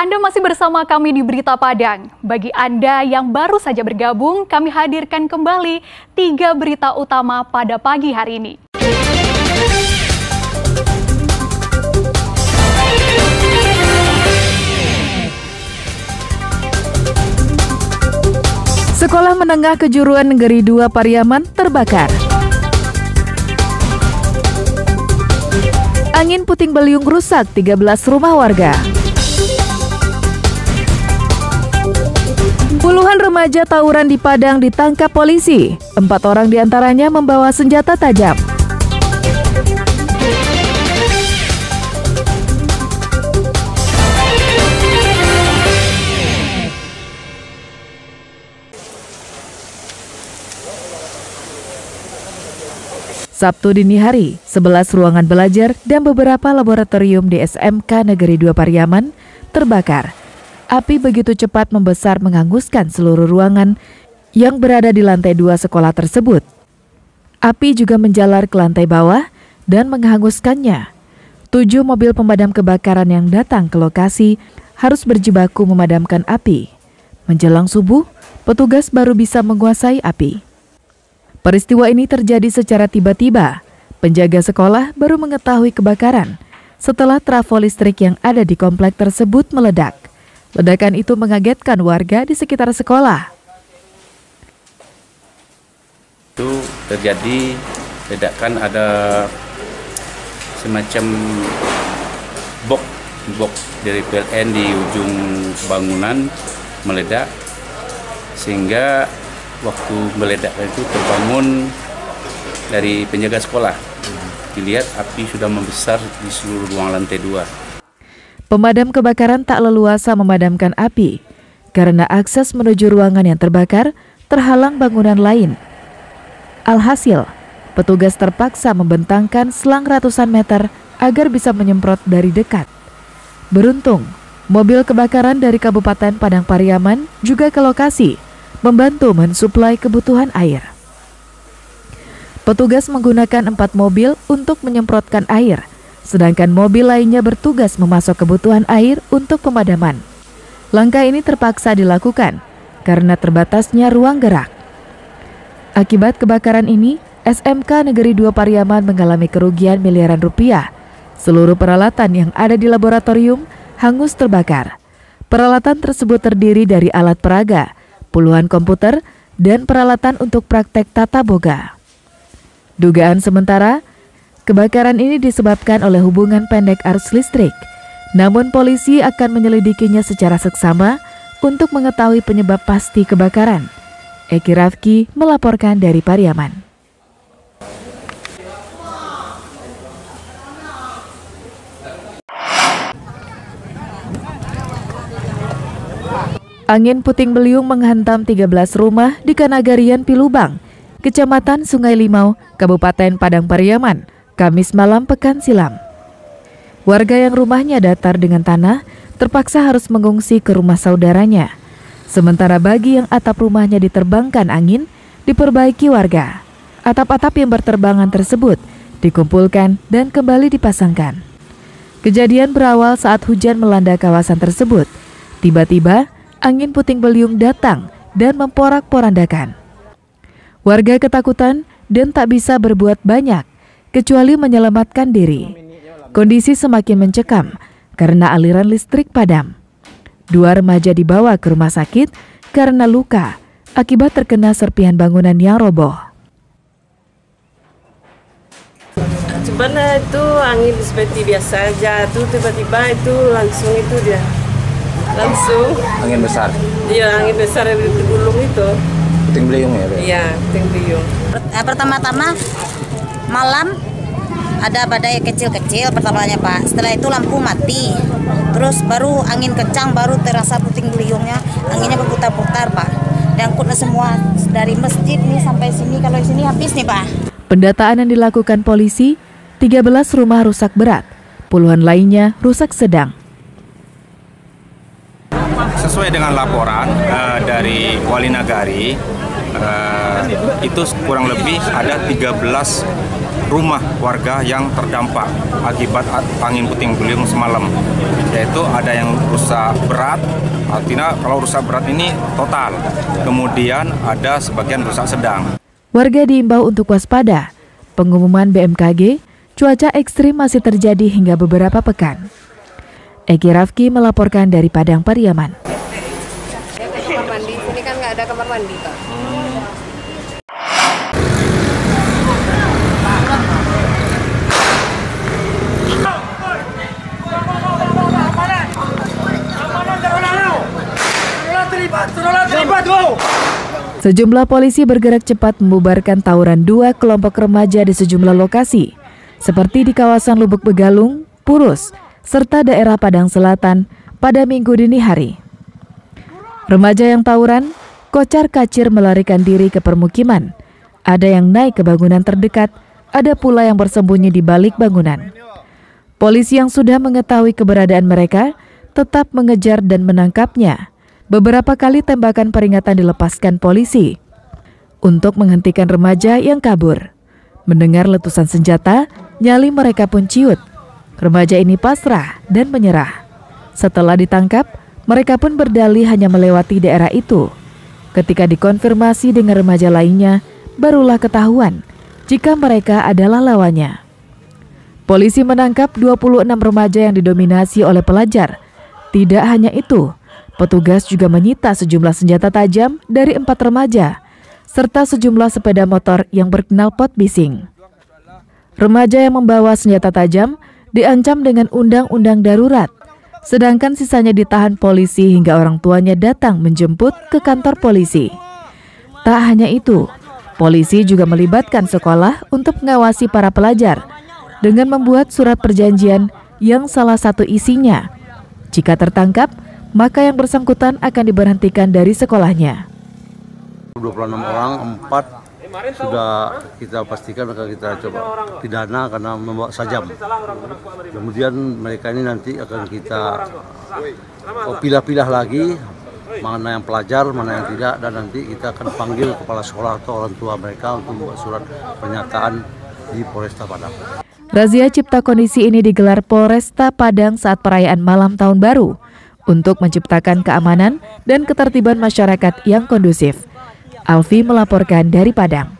Anda masih bersama kami di Berita Padang. Bagi Anda yang baru saja bergabung, kami hadirkan kembali tiga berita utama pada pagi hari ini. Sekolah Menengah Kejuruan Negeri 2 Pariaman terbakar. Angin puting beliung rusak 13 rumah warga. Puluhan remaja tawuran di Padang ditangkap polisi. Empat orang di antaranya membawa senjata tajam. Sabtu dini hari, 11 ruangan belajar dan beberapa laboratorium di SMK Negeri 2 Pariaman terbakar. Api begitu cepat membesar menghanguskan seluruh ruangan yang berada di lantai dua sekolah tersebut. Api juga menjalar ke lantai bawah dan menghanguskannya. Tujuh mobil pemadam kebakaran yang datang ke lokasi harus berjibaku memadamkan api. Menjelang subuh, petugas baru bisa menguasai api. Peristiwa ini terjadi secara tiba-tiba. Penjaga sekolah baru mengetahui kebakaran setelah trafo listrik yang ada di komplek tersebut meledak. Ledakan itu mengagetkan warga di sekitar sekolah. Itu terjadi ledakan ada semacam box box dari PLN di ujung bangunan meledak sehingga waktu meledak itu terbangun dari penjaga sekolah. Dilihat api sudah membesar di seluruh ruang lantai dua. Pemadam kebakaran tak leluasa memadamkan api karena akses menuju ruangan yang terbakar terhalang bangunan lain. Alhasil, petugas terpaksa membentangkan selang ratusan meter agar bisa menyemprot dari dekat. Beruntung, mobil kebakaran dari Kabupaten Padang Pariaman juga ke lokasi membantu mensuplai kebutuhan air. Petugas menggunakan empat mobil untuk menyemprotkan air, sedangkan mobil lainnya bertugas memasok kebutuhan air untuk pemadaman. Langkah ini terpaksa dilakukan karena terbatasnya ruang gerak. Akibat kebakaran ini, SMK Negeri 2 Pariaman mengalami kerugian miliaran rupiah. Seluruh peralatan yang ada di laboratorium hangus terbakar. Peralatan tersebut terdiri dari alat peraga, puluhan komputer, dan peralatan untuk praktek tata boga. Dugaan sementara, kebakaran ini disebabkan oleh hubungan pendek arus listrik. Namun polisi akan menyelidikinya secara seksama untuk mengetahui penyebab pasti kebakaran. Eki Rafki melaporkan dari Pariaman. Angin puting beliung menghantam 13 rumah di Kanagarian Pilubang, Kecamatan Sungai Limau, Kabupaten Padang Pariaman, Kamis malam pekan silam. Warga yang rumahnya datar dengan tanah terpaksa harus mengungsi ke rumah saudaranya. Sementara bagi yang atap rumahnya diterbangkan angin, diperbaiki warga. Atap-atap yang berterbangan tersebut dikumpulkan dan kembali dipasangkan. Kejadian berawal saat hujan melanda kawasan tersebut. Tiba-tiba, angin puting beliung datang dan memporak-porandakan. Warga ketakutan dan tak bisa berbuat banyak kecuali menyelamatkan diri. Kondisi semakin mencekam karena aliran listrik padam. Dua remaja dibawa ke rumah sakit karena luka akibat terkena serpihan bangunan yang roboh. Sebenarnya itu angin seperti biasa aja, tuh tiba-tiba itu langsung itu dia langsung Angin besar, iya angin besar dari gulung itu puting beliung ya. iya puting beliung Eh, pertama-tama malam ada badai kecil-kecil pertamanya Pak. Setelah itu lampu mati. Terus baru angin kencang baru terasa puting beliungnya. Anginnya berputar-putar Pak. Diangkutnya semua dari masjid nih sampai sini. Kalau sini habis nih Pak. Pendataan yang dilakukan polisi, 13 rumah rusak berat, puluhan lainnya rusak sedang. Sesuai dengan laporan eh, dari Wali Nagari, eh, itu kurang lebih ada 13 rumah warga yang terdampak akibat angin puting beliung semalam. Yaitu ada yang rusak berat, artinya kalau rusak berat ini total. Kemudian ada sebagian rusak sedang. Warga diimbau untuk waspada. Pengumuman BMKG, cuaca ekstrim masih terjadi hingga beberapa pekan. Eki Rafki melaporkan dari Padang Pariaman. kamar mandi, sini kan nggak ada kamar mandi, Pak. Sejumlah polisi bergerak cepat membubarkan tawuran dua kelompok remaja di sejumlah lokasi, seperti di kawasan Lubuk Begalung, Purus, serta daerah Padang Selatan pada minggu dini hari. Remaja yang tawuran, kocar kacir melarikan diri ke permukiman. Ada yang naik ke bangunan terdekat, ada pula yang bersembunyi di balik bangunan. Polisi yang sudah mengetahui keberadaan mereka tetap mengejar dan menangkapnya. Beberapa kali tembakan peringatan dilepaskan polisi untuk menghentikan remaja yang kabur. Mendengar letusan senjata, nyali mereka pun ciut. Remaja ini pasrah dan menyerah. Setelah ditangkap, mereka pun berdalih hanya melewati daerah itu. Ketika dikonfirmasi dengan remaja lainnya, barulah ketahuan jika mereka adalah lawannya. Polisi menangkap 26 remaja yang didominasi oleh pelajar. Tidak hanya itu, Petugas juga menyita sejumlah senjata tajam dari empat remaja, serta sejumlah sepeda motor yang berknalpot bising. Remaja yang membawa senjata tajam diancam dengan undang-undang darurat, sedangkan sisanya ditahan polisi hingga orang tuanya datang menjemput ke kantor polisi. Tak hanya itu, polisi juga melibatkan sekolah untuk mengawasi para pelajar dengan membuat surat perjanjian yang salah satu isinya. Jika tertangkap, maka yang bersangkutan akan diberhentikan dari sekolahnya. 26 orang, 4 sudah kita pastikan akan kita coba pidana karena membawa sajam. Kemudian mereka ini nanti akan kita pilah-pilah lagi mana yang pelajar, mana yang tidak dan nanti kita akan panggil kepala sekolah atau orang tua mereka untuk membuat surat pernyataan di Polresta Padang. Razia cipta kondisi ini digelar Polresta Padang saat perayaan malam tahun baru untuk menciptakan keamanan dan ketertiban masyarakat yang kondusif. Alfi melaporkan dari Padang.